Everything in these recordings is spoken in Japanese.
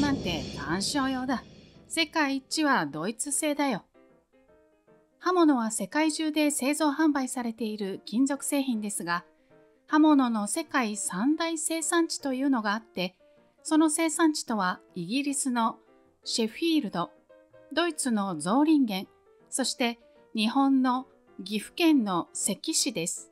なんて鑑賞用だ。世界一はドイツ製だよ。刃物は世界中で製造販売されている金属製品ですが、刃物の世界三大生産地というのがあって、その生産地とはイギリスのシェフィールド、ドイツのゾーリンゲン、そして日本の岐阜県の関市です。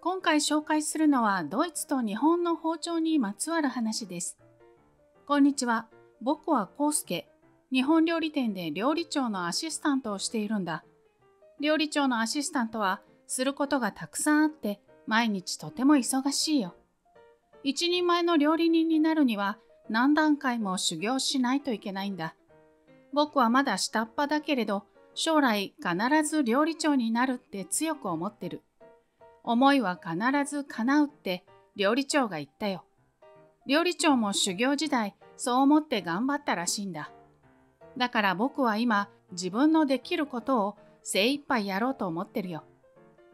今回紹介するのはドイツと日本の包丁にまつわる話です。こんにちは。僕はコウスケ。日本料理店で料理長のアシスタントをしているんだ。料理長のアシスタントはすることがたくさんあって毎日とても忙しいよ。一人前の料理人になるには何段階も修行しないといけないんだ。僕はまだ下っ端だけれど将来必ず料理長になるって強く思ってる。思いは必ず叶うって料理長が言ったよ。料理長も修行時代そう思って頑張ったらしいんだ。だから僕は今自分のできることを精一杯やろうと思ってるよ。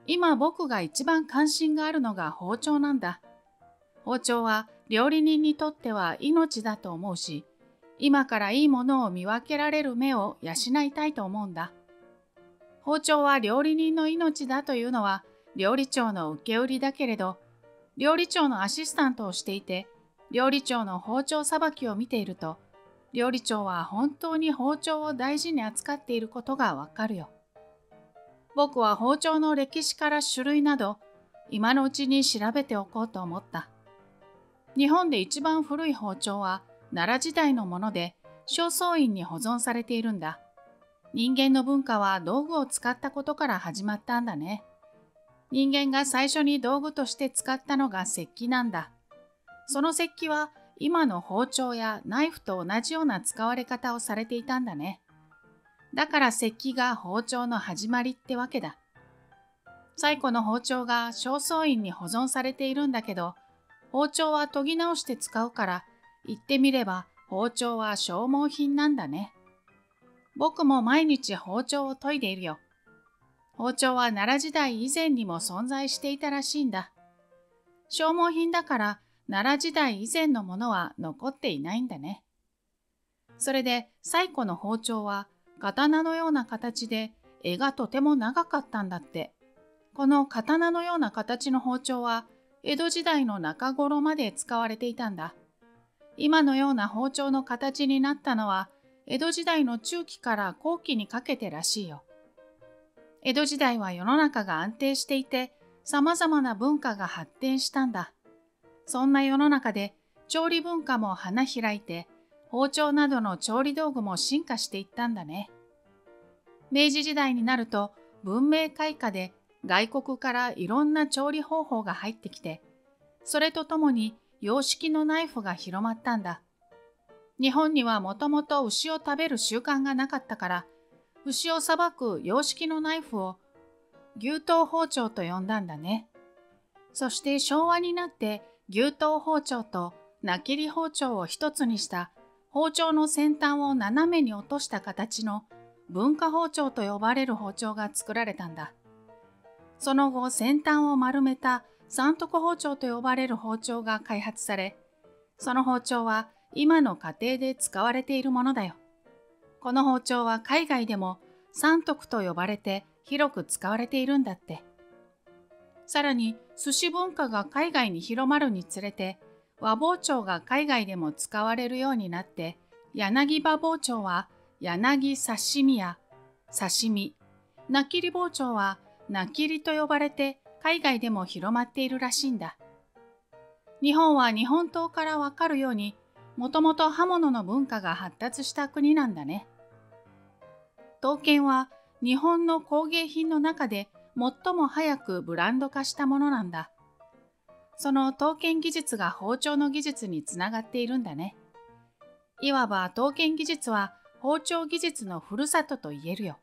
今僕が一番関心があるのが包丁なんだ。包丁は料理人にとっては命だと思うし、今からいいものを見分けられる目を養いたいと思うんだ。包丁は料理人の命だというのは料理長の受け売りだけれど、料理長のアシスタントをしていて、料理長の包丁さばきを見ていると、料理長は本当に包丁を大事に扱っていることがわかるよ。僕は包丁の歴史から種類など、今のうちに調べておこうと思った。日本で一番古い包丁は奈良時代のもので、正倉院に保存されているんだ。人間の文化は道具を使ったことから始まったんだね。人間が最初に道具として使ったのが石器なんだ。その石器は今の包丁やナイフと同じような使われ方をされていたんだね。だから石器が包丁の始まりってわけだ。最古の包丁が正倉院に保存されているんだけど、包丁は研ぎ直して使うから、言ってみれば包丁は消耗品なんだね。僕も毎日包丁を研いでいるよ。包丁は奈良時代以前にも存在していたらしいんだ。消耗品だから奈良時代以前のものは残っていないんだね。それで最古の包丁は刀のような形で柄がとても長かったんだって。この刀のような形の包丁は江戸時代の中頃まで使われていたんだ。今のような包丁の形になったのは江戸時代の中期から後期にかけてらしいよ。江戸時代は世の中が安定していて、様々な文化が発展したんだ。そんな世の中で調理文化も花開いて、包丁などの調理道具も進化していったんだね。明治時代になると文明開化で外国からいろんな調理方法が入ってきて、それとともに洋式のナイフが広まったんだ。日本にはもともと牛を食べる習慣がなかったから、牛をさばく洋式のナイフを牛刀包丁と呼んだんだね。そして昭和になって牛刀包丁となきり包丁を一つにした包丁の先端を斜めに落とした形の文化包丁と呼ばれる包丁が作られたんだ。その後先端を丸めた三徳包丁と呼ばれる包丁が開発され、その包丁は今の家庭で使われているものだよ。この包丁は海外でも三徳と呼ばれて広く使われているんだって。さらに寿司文化が海外に広まるにつれて和包丁が海外でも使われるようになって柳葉包丁は柳刺身や刺身、なきり包丁はなきりと呼ばれて海外でも広まっているらしいんだ。日本は日本刀からわかるようにもともと刃物の文化が発達した国なんだね。刀剣は日本の工芸品の中で最も早くブランド化したものなんだ。その刀剣技術が包丁の技術につながっているんだね。いわば刀剣技術は包丁技術のふるさとと言えるよ。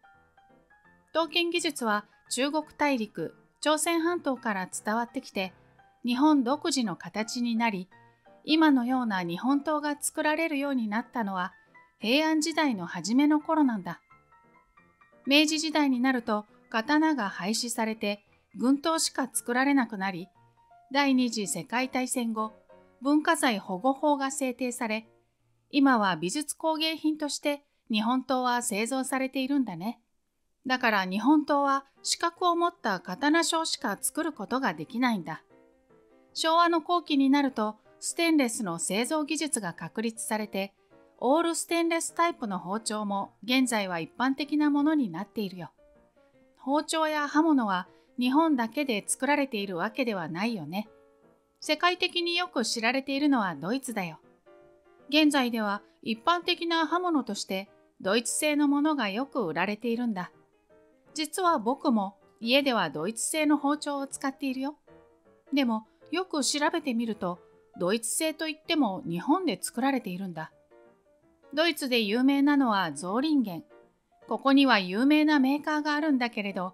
刀剣技術は中国大陸、朝鮮半島から伝わってきて、日本独自の形になり、今のような日本刀が作られるようになったのは平安時代の初めの頃なんだ。明治時代になると刀が廃止されて軍刀しか作られなくなり、第二次世界大戦後、文化財保護法が制定され、今は美術工芸品として日本刀は製造されているんだね。だから日本刀は資格を持った刀匠しか作ることができないんだ。昭和の後期になるとステンレスの製造技術が確立されて、オールステンレスタイプの包丁も現在は一般的なものになっているよ。包丁や刃物は日本だけで作られているわけではないよね。世界的によく知られているのはドイツだよ。現在では一般的な刃物としてドイツ製のものがよく売られているんだ。実は僕も家ではドイツ製の包丁を使っているよ。でもよく調べてみるとドイツ製といっても日本で作られているんだ。ドイツで有名なのはゾーリンゲン。ここには有名なメーカーがあるんだけれど、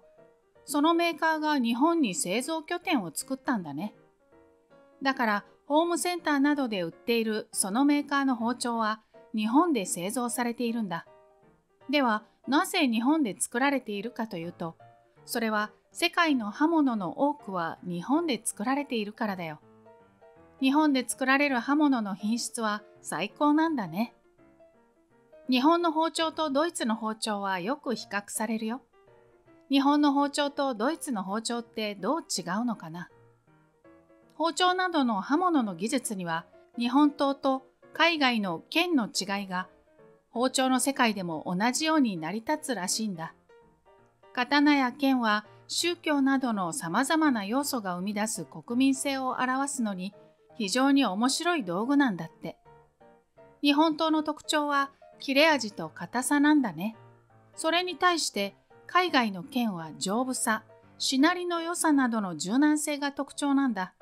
そのメーカーが日本に製造拠点を作ったんだね。だからホームセンターなどで売っているそのメーカーの包丁は日本で製造されているんだ。ではなぜ日本で作られているかというと、それは世界の刃物の多くは日本で作られているからだよ。日本で作られる刃物の品質は最高なんだね。日本の包丁とドイツの包丁はよく比較されるよ。日本の包丁とドイツの包丁ってどう違うのかな？包丁などの刃物の技術には日本刀と海外の剣の違いが包丁の世界でも同じように成り立つらしいんだ。刀や剣は宗教などの様々な要素が生み出す国民性を表すのに非常に面白い道具なんだって。日本刀の特徴は切れ味と硬さなんだね。それに対して海外の剣は丈夫さ、しなりの良さなどの柔軟性が特徴なんだ。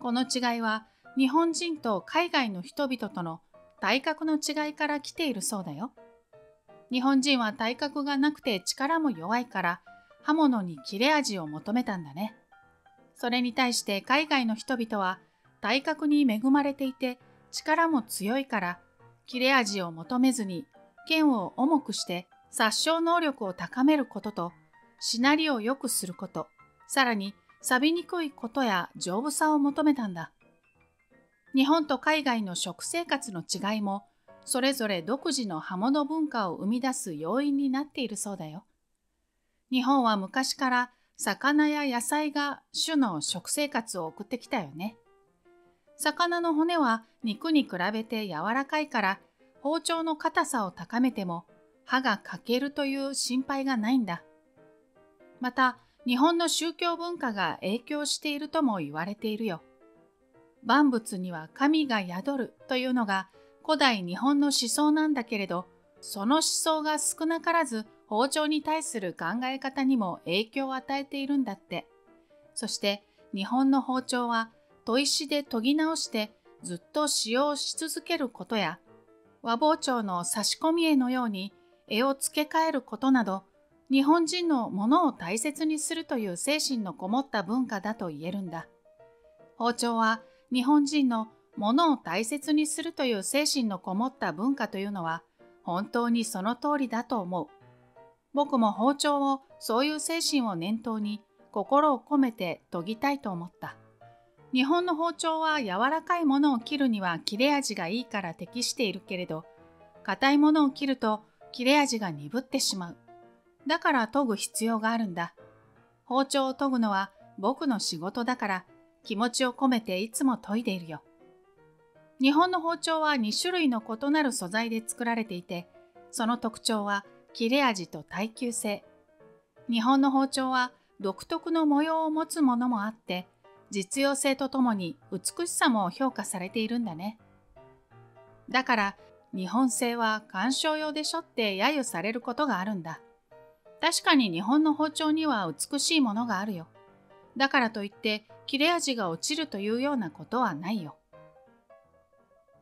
この違いは日本人と海外の人々との体格の違いから来ているそうだよ。日本人は体格がなくて力も弱いから刃物に切れ味を求めたんだね。それに対して海外の人々は体格に恵まれていて力も強いから切れ味を求めずに剣を重くして殺傷能力を高めることとしなりを良くすること、さらに錆びにくいことや丈夫さを求めたんだ。日本と海外の食生活の違いも、それぞれ独自の刃物文化を生み出す要因になっているそうだよ。日本は昔から魚や野菜が主の食生活を送ってきたよね。魚の骨は肉に比べて柔らかいから包丁の硬さを高めても歯が欠けるという心配がないんだ。また日本の宗教文化が影響しているとも言われているよ。万物には神が宿るというのが古代日本の思想なんだけれど、その思想が少なからず包丁に対する考え方にも影響を与えているんだって。そして日本の包丁は砥石で研ぎ直してずっと使用し続けることや、和包丁の差し込み絵のように絵を付け替えることなど、日本人のものを大切にするという精神のこもった文化だと言えるんだ。包丁は日本人のものを大切にするという精神のこもった文化というのは本当にその通りだと思う。僕も包丁をそういう精神を念頭に心を込めて研ぎたいと思った。日本の包丁は柔らかいものを切るには切れ味がいいから適しているけれど、硬いものを切ると切れ味が鈍ってしまう。だから研ぐ必要があるんだ。包丁を研ぐのは僕の仕事だから気持ちを込めていつも研いでいるよ。日本の包丁は2種類の異なる素材で作られていて、その特徴は切れ味と耐久性。日本の包丁は独特の模様を持つものもあって、実用性とともに美しさも評価されているんだね。だから日本製は鑑賞用でしょって揶揄されることがあるんだ。確かに日本の包丁には美しいものがあるよ。だからといって切れ味が落ちるというようなことはないよ。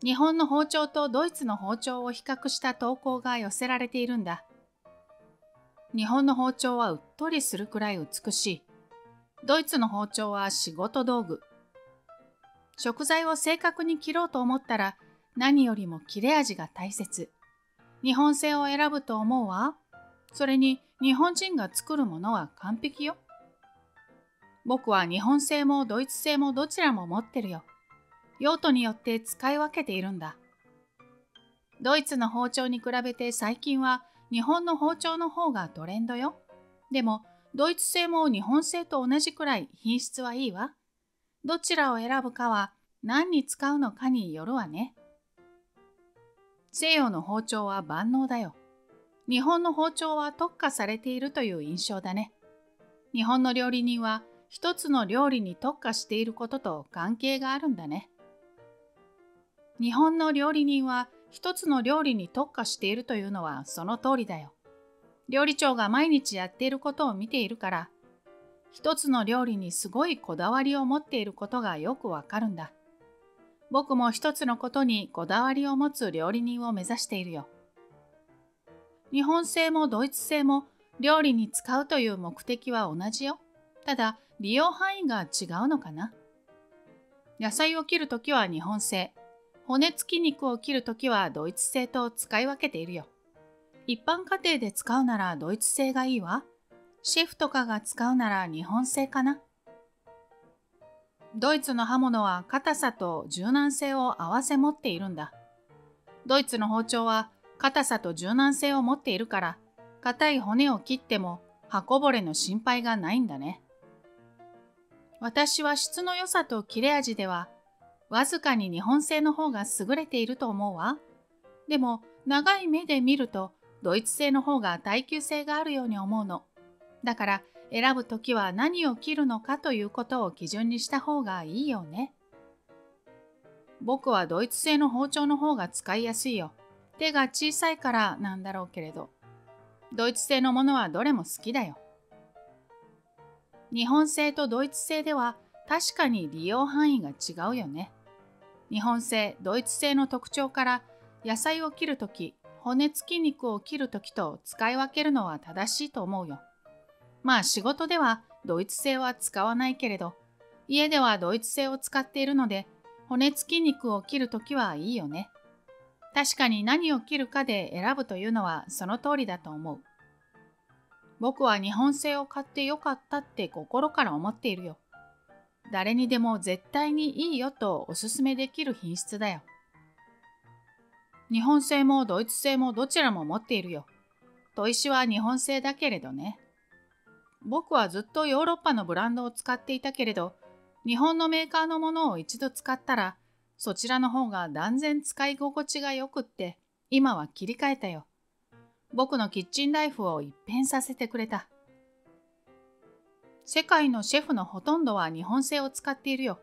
日本の包丁とドイツの包丁を比較した投稿が寄せられているんだ。日本の包丁はうっとりするくらい美しい。ドイツの包丁は仕事道具。食材を正確に切ろうと思ったら何よりも切れ味が大切。日本製を選ぶと思うわ。それに日本人が作るものは完璧よ。僕は日本製もドイツ製もどちらも持ってるよ。用途によって使い分けているんだ。ドイツの包丁に比べて最近は日本の包丁の方がトレンドよ。でも、ドイツ製も日本製と同じくらい品質はいいわ。どちらを選ぶかは何に使うのかによるわね。西洋の包丁は万能だよ。日本の包丁は特化されているという印象だね。日本の料理人は一つの料理に特化していることと関係があるんだね。日本の料理人は一つの料理に特化しているというのはその通りだよ。料理長が毎日やっていることを見ているから、一つの料理にすごいこだわりを持っていることがよくわかるんだ。僕も一つのことにこだわりを持つ料理人を目指しているよ。日本製もドイツ製も料理に使うという目的は同じよ。ただ利用範囲が違うのかな。野菜を切るときは日本製、骨付き肉を切るときはドイツ製と使い分けているよ。一般家庭で使うならドイツ製がいいわ。シェフとかが使うなら日本製かな。ドイツの刃物は硬さと柔軟性を合わせ持っているんだ。ドイツの包丁は硬さと柔軟性を持っているから、硬い骨を切っても刃こぼれの心配がないんだね。私は質の良さと切れ味ではわずかに日本製の方が優れていると思うわ。でも、長い目で見ると、ドイツ製の方が耐久性があるように思うの。だから、選ぶときは何を切るのかということを基準にした方がいいよね。僕はドイツ製の包丁の方が使いやすいよ。手が小さいからなんだろうけれど。ドイツ製のものはどれも好きだよ。日本製とドイツ製では確かに利用範囲が違うよね。日本製、ドイツ製の特徴から野菜を切るとき、骨付き肉を切るときと使い分けるのは正しいと思うよ。まあ仕事ではドイツ製は使わないけれど、家ではドイツ製を使っているので、骨付き肉を切るときはいいよね。確かに何を切るかで選ぶというのはその通りだと思う。僕は日本製を買ってよかったって心から思っているよ。誰にでも絶対にいいよとおすすめできる品質だよ。日本製もドイツ製もどちらも持っているよ。砥石は日本製だけれどね。僕はずっとヨーロッパのブランドを使っていたけれど、日本のメーカーのものを一度使ったら、そちらの方が断然使い心地が良くって、今は切り替えたよ。僕のキッチンライフを一変させてくれた。世界のシェフのほとんどは日本製を使っているよ。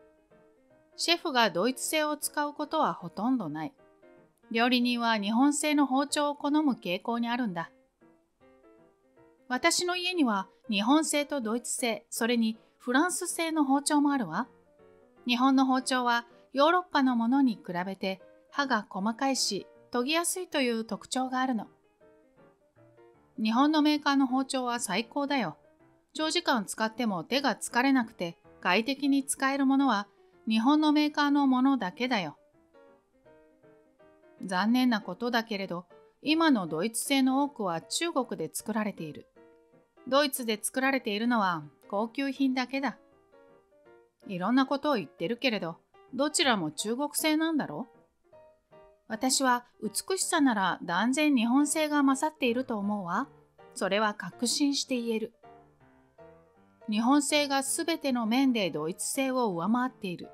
シェフがドイツ製を使うことはほとんどない。料理人は日本製の包丁を好む傾向にあるんだ。私の家には日本製とドイツ製、それにフランス製の包丁もあるわ。日本の包丁はヨーロッパのものに比べて刃が細かいし研ぎやすいという特徴があるの。日本のメーカーの包丁は最高だよ。長時間使っても手が疲れなくて快適に使えるものは日本のメーカーのものだけだよ。残念なことだけれど、今のドイツ製の多くは中国で作られている。ドイツで作られているのは高級品だけだ。いろんなことを言ってるけれど、どちらも中国製なんだろう？私は美しさなら断然日本製が勝っていると思うわ。それは確信して言える。日本製が全ての面でドイツ製を上回っている。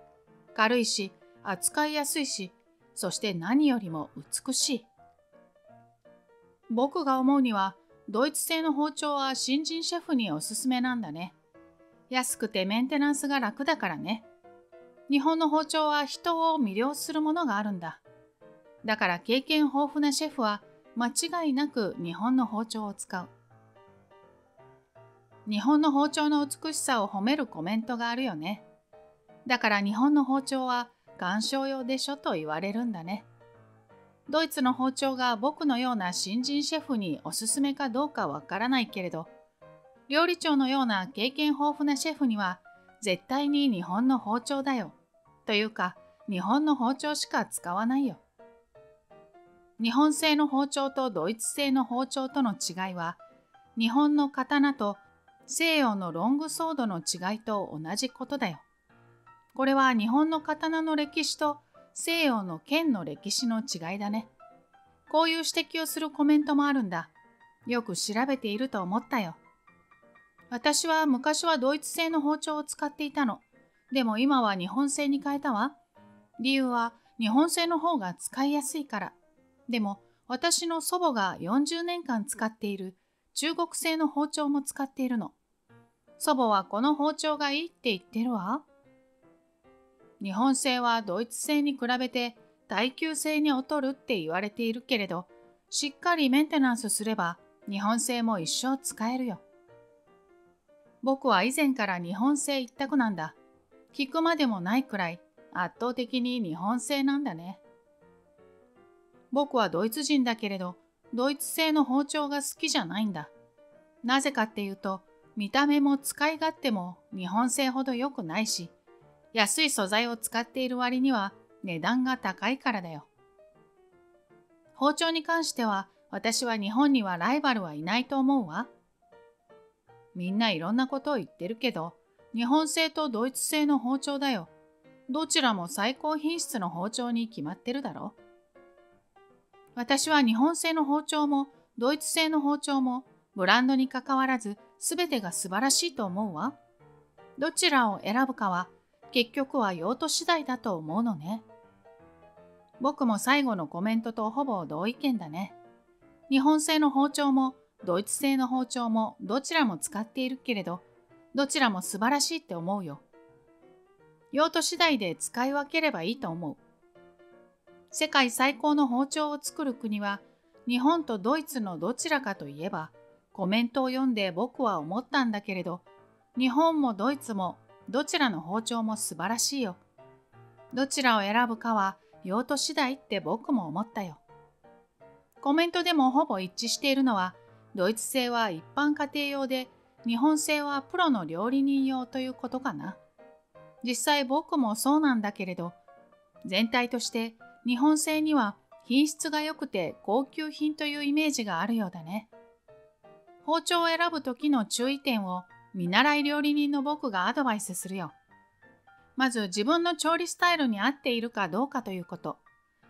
軽いし、扱いやすいし、そして何よりも美しい。僕が思うには、ドイツ製の包丁は新人シェフにおすすめなんだね。安くてメンテナンスが楽だからね。日本の包丁は人を魅了するものがあるんだ。だから経験豊富なシェフは間違いなく日本の包丁を使う。日本の包丁の美しさを褒めるコメントがあるよね。だから日本の包丁は鑑賞用でしょと言われるんだね。ドイツの包丁が僕のような新人シェフにおすすめかどうかわからないけれど、料理長のような経験豊富なシェフには絶対に日本の包丁だよ。というか、日本の包丁しか使わないよ。日本製の包丁とドイツ製の包丁との違いは、日本の刀と西洋のロングソードの違いと同じことだよ。これは日本の刀の歴史と西洋の剣の歴史の違いだね。こういう指摘をするコメントもあるんだ。よく調べていると思ったよ。私は昔はドイツ製の包丁を使っていたの。でも今は日本製に変えたわ。理由は日本製の方が使いやすいから。でも私の祖母が40年間使っている中国製の包丁も使っているの。祖母はこの包丁がいいって言ってるわ。日本製はドイツ製に比べて耐久性に劣るって言われているけれど、しっかりメンテナンスすれば日本製も一生使えるよ。僕は以前から日本製一択なんだ。聞くまでもないくらい圧倒的に日本製なんだね。僕はドイツ人だけれど、ドイツ製の包丁が好きじゃないんだ。なぜかっていうと、見た目も使い勝手も日本製ほど良くないし、安い素材を使っている割には値段が高いからだよ。包丁に関しては私は日本にはライバルはいないと思うわ。みんないろんなことを言ってるけど、日本製とドイツ製の包丁だよ。どちらも最高品質の包丁に決まってるだろ。私は日本製の包丁もドイツ製の包丁もブランドにかかわらず全てが素晴らしいと思うわ。どちらを選ぶかは結局は用途次第だと思うのね。僕も最後のコメントとほぼ同意見だね。日本製の包丁もドイツ製の包丁もどちらも使っているけれど、どちらも素晴らしいって思うよ。用途次第で使い分ければいいと思う。世界最高の包丁を作る国は日本とドイツのどちらかといえばコメントを読んで僕は思ったんだけれど日本もドイツもどちらの包丁も素晴らしいよ。どちらを選ぶかは用途次第って僕も思ったよ。コメントでもほぼ一致しているのはドイツ製は一般家庭用で日本製はプロの料理人用ということかな。実際僕もそうなんだけれど全体として日本製には品質が良くて高級品というイメージがあるようだね。包丁を選ぶ時の注意点を見習い料理人の僕がアドバイスするよ。まず自分の調理スタイルに合っているかどうかということ。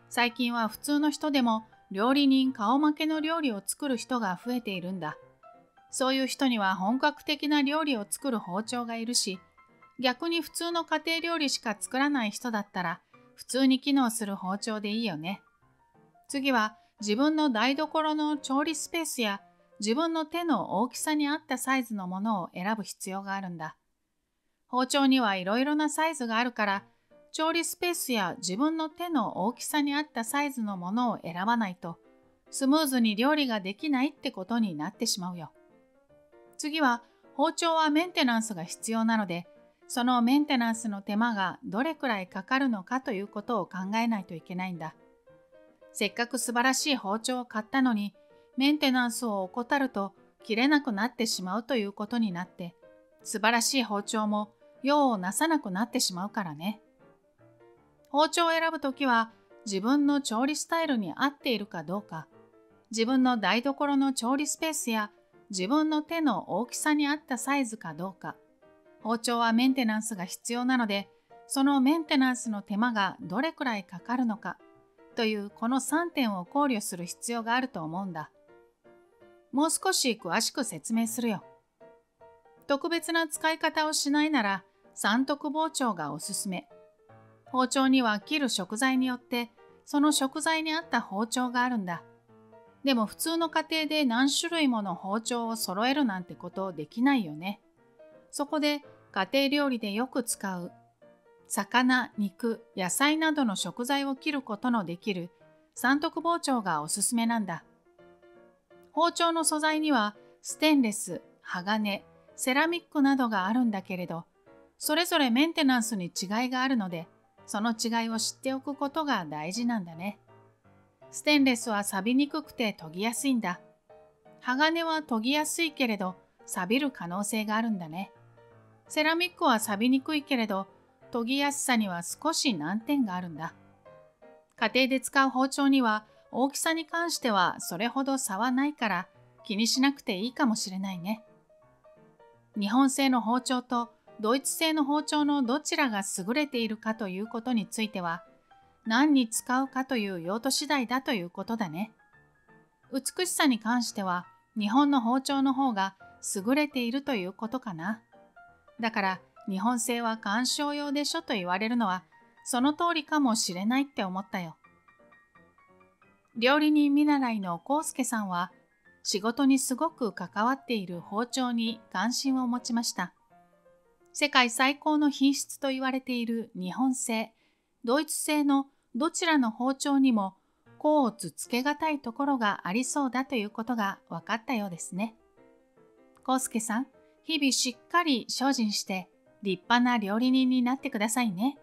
最近は普通の人でも料理人顔負けの料理を作る人が増えているんだ。そういう人には本格的な料理を作る包丁がいるし、逆に普通の家庭料理しか作らない人だったら普通に機能する包丁でいいよね。次は自分の台所の調理スペースや自分の手の大きさに合ったサイズのものを選ぶ必要があるんだ。包丁にはいろいろなサイズがあるから調理スペースや自分の手の大きさに合ったサイズのものを選ばないとスムーズに料理ができないってことになってしまうよ。次は包丁はメンテナンスが必要なのでそのメンテナンスの手間がどれくらいかかるのかということを考えないといけないんだ。せっかく素晴らしい包丁を買ったのに、メンテナンスを怠ると切れなくなってしまうということになって、素晴らしい包丁も用をなさなくなってしまうからね。包丁を選ぶときは自分の調理スタイルに合っているかどうか、自分の台所の調理スペースや自分の手の大きさに合ったサイズかどうか、包丁はメンテナンスが必要なので、そのメンテナンスの手間がどれくらいかかるのかというこの3点を考慮する必要があると思うんだ。もう少し詳しく説明するよ。特別な使い方をしないなら三徳包丁がおすすめ。包丁には切る食材によってその食材に合った包丁があるんだ。でも普通の家庭で何種類もの包丁を揃えるなんてことできないよね。そこで家庭料理でよく使う魚、肉、野菜などの食材を切ることのできる三徳包丁がおすすめなんだ。包丁の素材にはステンレス、鋼、セラミックなどがあるんだけれど、それぞれメンテナンスに違いがあるので、その違いを知っておくことが大事なんだね。ステンレスは錆びにくくて研ぎやすいんだ。鋼は研ぎやすいけれど、錆びる可能性があるんだね。セラミックは錆びにくいけれど、研ぎやすさには少し難点があるんだ。家庭で使う包丁には大きさに関してはそれほど差はないから気にしなくていいかもしれないね。日本製の包丁とドイツ製の包丁のどちらが優れているかということについては何に使うかという用途次第だということだね。美しさに関しては日本の包丁の方が優れているということかな。だから日本製は鑑賞用でしょと言われるのはその通りかもしれないって思ったよ。料理人見習いの康介さんは仕事にすごく関わっている包丁に関心を持ちました。世界最高の品質と言われている日本製、ドイツ製のどちらの包丁にも甲乙つけがたいところがありそうだということが分かったようですね。康介さん、日々しっかり精進して立派な料理人になってくださいね。